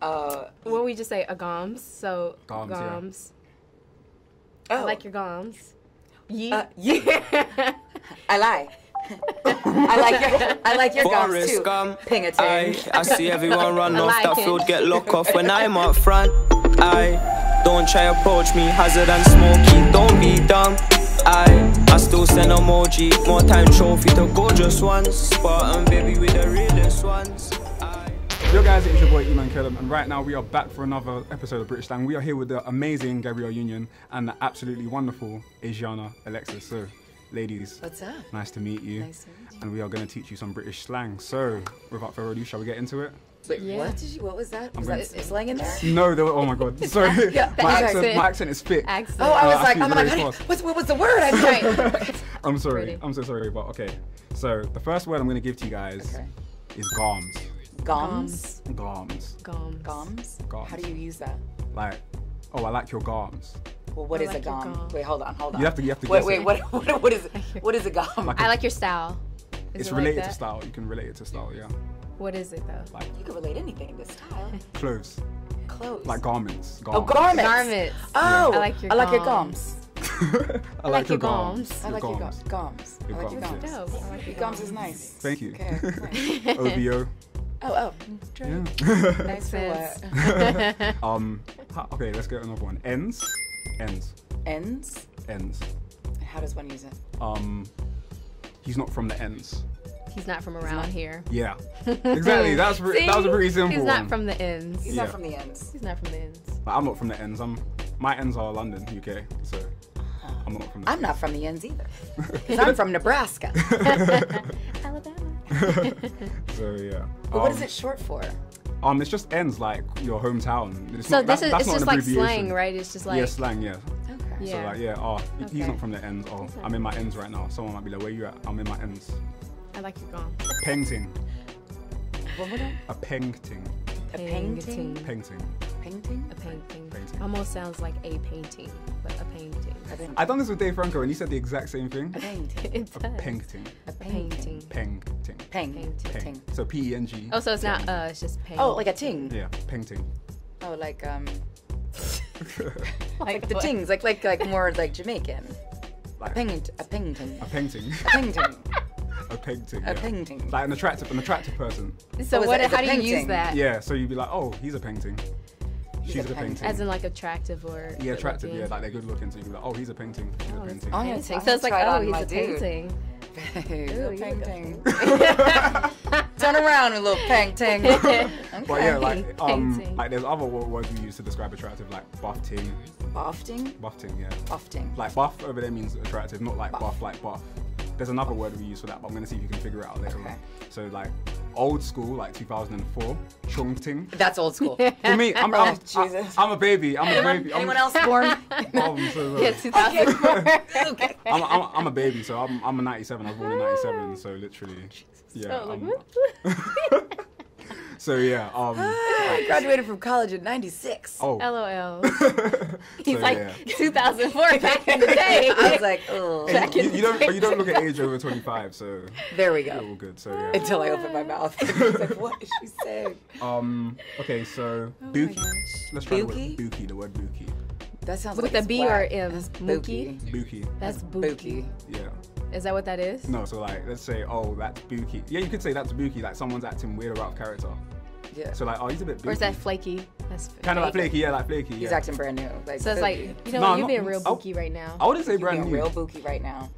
Uh, When we just say a goms, so Goms, yeah. oh, I like your goms. Yeet. Uh, yeah. I lie. I like your I like your gums too. Gump. Ping a I, ting. I see everyone run off like that it. field, get locked off when I'm up front. I don't try approach me, hazard and smoky, don't be dumb. I, I still send emoji, more time trophy to gorgeous ones. Spartan baby with the realest ones. I, Yo guys, it's your boy Eman Kellam, and right now we are back for another episode of British Slang. We are here with the amazing Gabrielle Union and the absolutely wonderful Ajiona Alexus. So, ladies, What's up? nice to meet you. Nice to meet you. And we are going to teach you some British slang. So, without further ado, shall we get into it? Wait, Yeah. what did you? What was that? Was I'm that slang in there? No, there were, oh my god, sorry. Yeah, my, accent. accent, my accent is thick. Accent. Oh, I was Uh, like, actually, I'm like, very how do you- what's what was the word? I'm trying. I'm sorry. Pretty. I'm so sorry, but okay. So, the first word I'm going to give to you guys Okay. is goms. Goms. Goms. Goms. Goms. Goms. How do you use that? Like, oh, I like your goms. Well, what I is like a your gom? gom. Wait, hold on, hold on. You have to- you have to Wait, guess wait. it. What, what, what is it? What is a gom? Like I like your style. Is It's it like related to style. You can relate it to style, yeah. What is it though? Like you can relate anything to style. clothes, Clothes. like garments. oh, garments. garments. Garments. Oh, I like your I like your goms. goms. I like your goms. I like your gums. Goms. I like your goms, goms. yeah. Dope. I like Your your goms is nice. Thank you. Okay. nice. OVO. Oh, oh. Yeah. Thanks for what? um. ha- Okay, let's get another one. Ends. Ends. Ends. Ends. How does one use it? Um. He's not from the ends. He's not from around here. Yeah. Exactly. That's re- that was a See? pretty simple He's one. not from the ends. He's Yeah. not from the ends. He's not from the ends. Like, I'm not from the ends. I'm. My ends are London, UK. So I'm not from the. I'm not from the ends either. 'Cause I'm from Nebraska. Alabama. So yeah. But what Um, is it short for? Um, it's just ends like your hometown. It's So not, this that, is it's not just an like abbreviation. slang, right? It's just like yeah, slang. Yeah. Okay. Yeah. So Yeah. like, yeah, oh, he- he's not from the ends. Oh, I'm in my ends right now. Someone might be like, where you at? I'm in my ends. I like your gom. Painting. What would it? A painting. A painting? Painting. Painting? A painting. Painting. Almost sounds like a painting, but a painting. A painting. I done this with Dave Franco and he said the exact same thing. A painting. It A painting. A A painting. painting. Painting. Peng. Painting. Ting. So P E N G. Oh, so it's not uh, it's just paint. Oh, like a ting. Yeah, painting. Oh, like um, like, like the tings, like like like more like Jamaican. A Like paint, a painting, a painting. a painting, a painting. a yeah. painting. Like an attractive, an attractive person. So Oh, what? it- is how do you use that? Yeah. So you'd be like, oh, he's a painting. He's She's a a painting. painting. As in like attractive or yeah, attractive. good-looking? Yeah, like they're good looking. So you'd be like, oh, he's a painting. She's Oh, a painting. Oh, yeah, painting. I'm So it's like, gonna try it oh, he's a dude. painting. Hey, Ooh, little you painting. Turn around, a little painting. okay. But yeah, like um, Painting. like there's other words we use to describe attractive, like buffing, Buffing. buffing, yeah. Buffing. Like buff over there means attractive, not like Buff. buff, like buff. There's another word we use for that, but I'm gonna see if you can figure it out later Okay. on. So like old school, like 2004, chungting. That's old school. For me, I'm, Oh, I'm, Jesus. I, am a baby. I'm a Anyone, baby. I'm, anyone else born? I'm, so, Yeah, 2004. okay. I'm, I'm, I'm a baby, so I'm, I'm a 97. I was born in 97, so literally, yeah. So, I'm- what? So yeah, um, I graduated from college in '96. oh, LOL. so, He's like yeah. 2004 back in the day. I was like, oh. And you, you don't, you don't look at age over 25, so There we you're go. all good. So yeah. Until I open my mouth. I was like, what is she saying? Um. Okay, so Oh my buki. gosh. Let's try Buki? the word buki. The word buki. That sounds With like a B or whack. M? That's Mookie? Mookie. Buki. That's Bookie. Buki. Yeah. Is that what that is? No, so like, let's say, oh, that's buki. Yeah, you could say that's buki. Like someone's acting weird or out of character. Yeah. So like, oh, he's a bit. Buki. Or is that flaky? That's kind of like flaky? Yeah, like flaky. He's yeah. acting brand new. Like, So it's like, you know, No, you're not- being real oh. bookie right now. I wouldn't say You're brand being new. real bookie right now.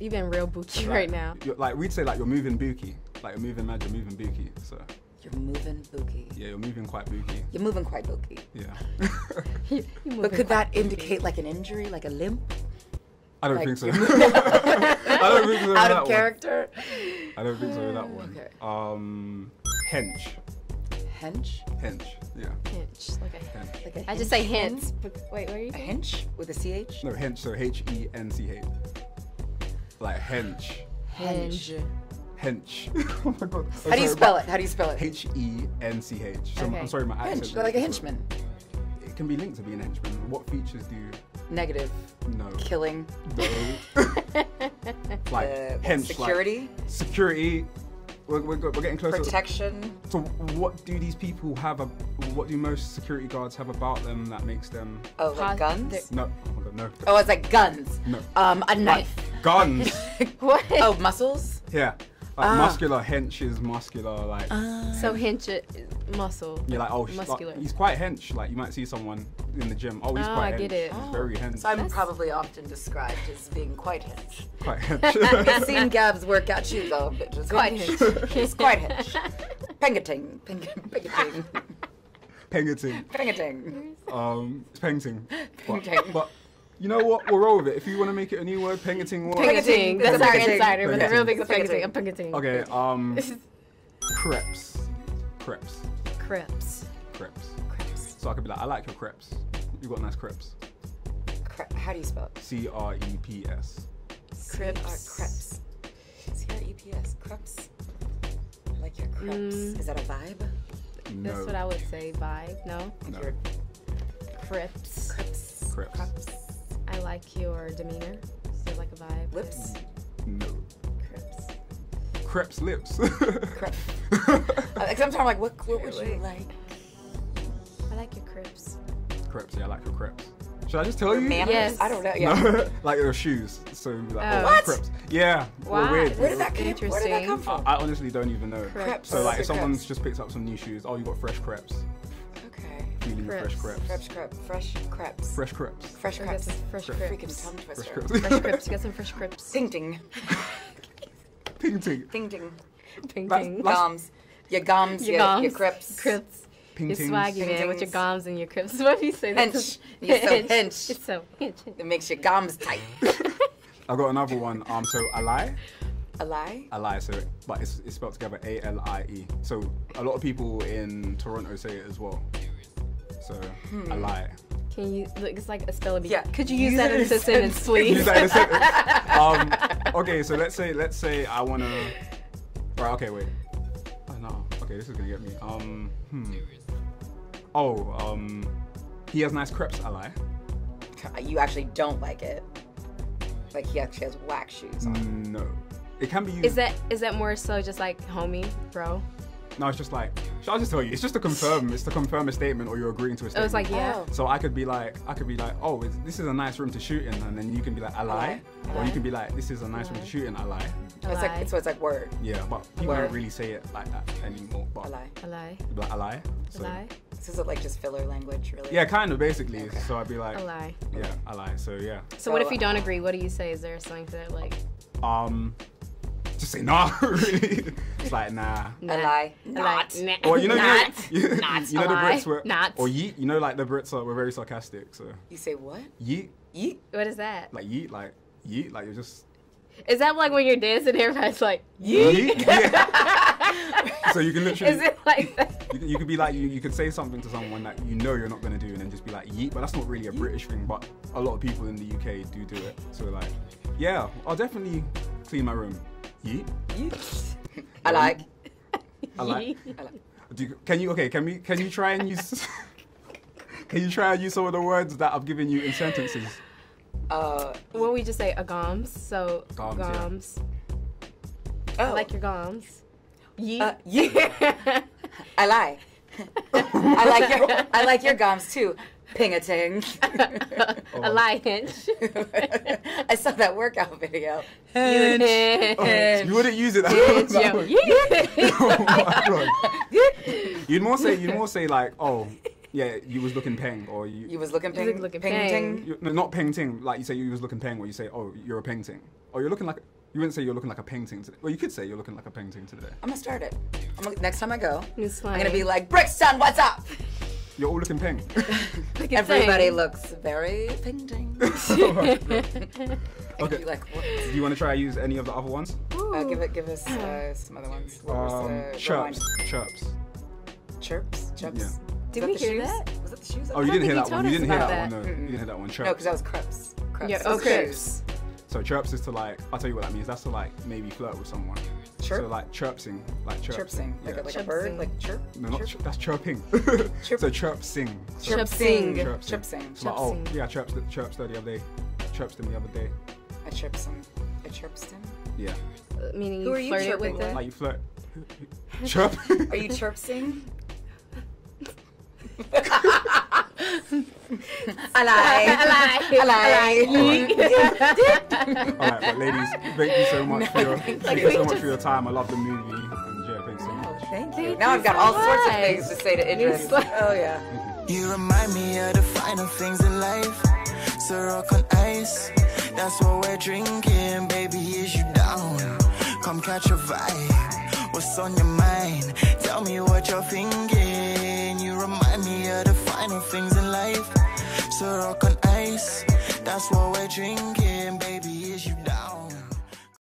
You've been real bookie Like, right now. You're, like we'd say, like you're moving buki. Like you're moving mad, you're moving buki. So You're moving bookie. yeah, you're moving quite buki. You're moving quite bookie. Yeah. You- you But could that quite bookie. indicate like an injury, like a limp? I don't Like, think so. I don't think so. with Out that of one. character? I don't think so with that one. Okay. Um, hench. Hench? Hench. Yeah. Hinch, like a Hench. Like a I just say henchman? hints. Wait, what are you A hench with a CH? No, hench. So H E N C H. Like hench. Hinge. Hench. oh my god. How do you spell it? How do you spell it? H E N C H. So I'm- Okay. I'm sorry, my accent. Hench, like a henchman. It can be linked to being a henchman. What features do you Negative. No. Killing. No. like Uh, hench. security. Like, security. we're, we're, we're getting closer. Protection. So what do these people have? A, what do most security guards have about them that makes them? Oh, like Pos- guns? No, hold on, no. Oh, it's like guns. No. Um, a knife. Guns. What? oh, muscles? yeah. Like Ah. muscular hench is muscular. Like So hinge it, muscle. you're like oh sh- like, he's quite hench. Like you might see someone in the gym. Oh, he's Oh, quite I get it. He's very hench. So I'm That's- probably often described as being quite hinge. quite I've hench. seen Gabs work out shoes though, but just Quite hinge. hinge. It's quite hinge. Pengating. Pengating. Pengating. Pengating. Um, it's painting. But, Pengating. but you know what? We'll roll with it. If you want to make it a new word, pengating. What? Pingating. Pingating. That's our insider, but the real Pingating. thing is pingating. I'm pingating. Okay. Um, crepes. Crepes. Crips. Crepes. Crepes. So I could be like, I like your crepes. You've got nice crepes. Cre- How do you spell it? C R E P S. Crips. C-R- crepes. C R E P S. Crepes. I like your crepes. Mm. Is that a vibe? No. That's what I would say. Vibe. No. Like No. your Crips. crepes. Crepes. Crepes. I like your demeanor. So like a vibe. Lips. No. Crips. Crepes lips. Crepes. Uh, sometimes I'm like, what, what would you like? I like your crips. crepes. Yeah, I like your crepes. Should I just tell Your you? manners? Yes. I don't know. Yeah. No, like your shoes. So like, Oh. oh, What? crepes. Yeah. we're Why? Where did that come? Where did that come from? I honestly don't even know. Crepes. So like, if Crepes. someone's just picked up some new shoes, oh, you got fresh crepes. Okay. Feeling your fresh Crepes. crepes. Fresh crepe. Fresh crepes. Fresh crepes. Fresh Or get crepes. some fresh Crepes. Freaking crips. tongue Fresh twister. crepes. Fresh crips. Get some fresh crips. Ting ting. Ting ting. Ting ting. Ping That's- ping. that's- Goms. Your goms. Your Your, goms. your crips. Crips. Ping You're tings. swaggy, man, with your Ping-tings. goms and your crips. What do you say? Hench. You're so hench. It's so hench. It makes your goms tight. I got another one. Um, so a lie, A lie? a lie. So, but it's, it's spelled together A L I E. So a lot of people in Toronto say it as well. So a lie. Can you? Look, it's like a spelling bee. Yeah. Could you use Use that in in a a sentence, sentence. please? Use that in a sentence. um, okay, so let's say let's say I wanna. Right. Okay. Wait. Oh, no. Okay, this is gonna get me. Um. Hmm. Oh. Um. He has nice crepes. I lie. You actually don't like it. Like he actually has whack shoes on. No. It can be used. Is that is that more so just like homie, bro? No, it's just like. Shall I just tell you? It's just to confirm. It's to confirm a statement, or you're agreeing to a statement. It statement. was like yeah. Oh. So I could be like, I could be like, oh, it's, this is a nice room to shoot in, and then you can be like, I lie, lie. or you can be like, this is a nice room to shoot in, I lie. It's lie. like so it's like word. Yeah, but people Word. don't really say it like that anymore. But A lie. A lie. you'd like, I lie. A lie. So is it like just filler language, really? Yeah, kind of basically. Okay. So I'd be like, A lie. yeah, a lie. So yeah, So, what if you don't agree? What do you say? Is there something to that? Like, um, just say nah. really, it's like nah. A nah. lie. A Not. lie. Nah. Or you know, not. you know, Not you know a the lie. Brits were, Not. or yeet. You know, like the Brits are, were very sarcastic. So You say what? yeet, Yeet. What is that? like yeet, like yeet, like you're just Is that like when you're dancing, everybody's like, yeet. Yeah. so you can literally. is it like that? You, could- you could be like you, you could say something to someone that you know you're not gonna do and then just be like yeet but that's not really a British thing but a lot of people in the UK do do it so like yeah I'll definitely clean my room yeet Yeet. I like. I like I like. do you, can you okay can we can you try and use can you try and use some of the words that I've given you in sentences Uh, What we just say? A goms. So Goms, yeah. oh. I like your goms. Yeet. Uh, yeet. I lie. I like your I like your goms too. Ping a ting. a lie hinge. I saw that workout video. Hinge. Oh, you wouldn't use it Hinge, that yo. way. Yeet. oh my god you'd more say you'd more say like oh yeah you was looking peng or you You was looking You ping, was looking ping, ping. ting. You, no, not painting. Like you say, you was looking peng, or you say, oh, you're a painting, or oh, you're looking like. You wouldn't say you're looking like a painting today. Well, you could say you're looking like a painting today. I'm gonna start it. I'm gonna, next time I go, I'm gonna be like, Brixton, what's up? You're all looking pink. Like Everybody saying. looks very ping ting. okay. You like, what? Do you want to try use any of the other ones? Uh, give it, give us uh, some other ones. What was Um, the chirps. rewind? Chirps. Chirps, chirps. Yeah. Did we hear shoes? that? Was that the shoes? Oh, you didn't hear that you one. told You didn't hear that, that. one. No, you didn't hear that one. Chirps. No, because that was crepes. Crepes. Yeah, Oh, okay. shoes. So chirps is to like. I'll tell you what that means. That's to like maybe flirt with someone. Chirp? So like chirpsing, like chirp. Chirpsing. Like, Yeah. a, like a Chirp bird? sing. Like chirp? no, not chirp? chirp. That's chirping. Chirp- so chirp sing. So Chirp sing. sing. Chirp Chirp sing. sing. It's like, oh, Chirp sing. yeah, chirps, chirps the other day. Chirps them the other day. I chirps him. I chirps him. Yeah. Uh, meaning Who you are you flirted chirping with with? it. Like you flirt. Chirp. Are you chirpsing? I lie. I lie. All right, but ladies, thank you so much for your thank you so much for your time. I love the movie, and yeah, thanks so much. Thank you. Now I've got all sorts of things to say to Idris. Oh yeah. You remind me of the finer things in life. So rock on ice, that's what we're drinking. Baby, is you down? Come catch a vibe. What's on your mind? Tell me what you're thinking. You remind me of the finer things in life. So rock on ice, that's what we're drinking. Baby, is you down?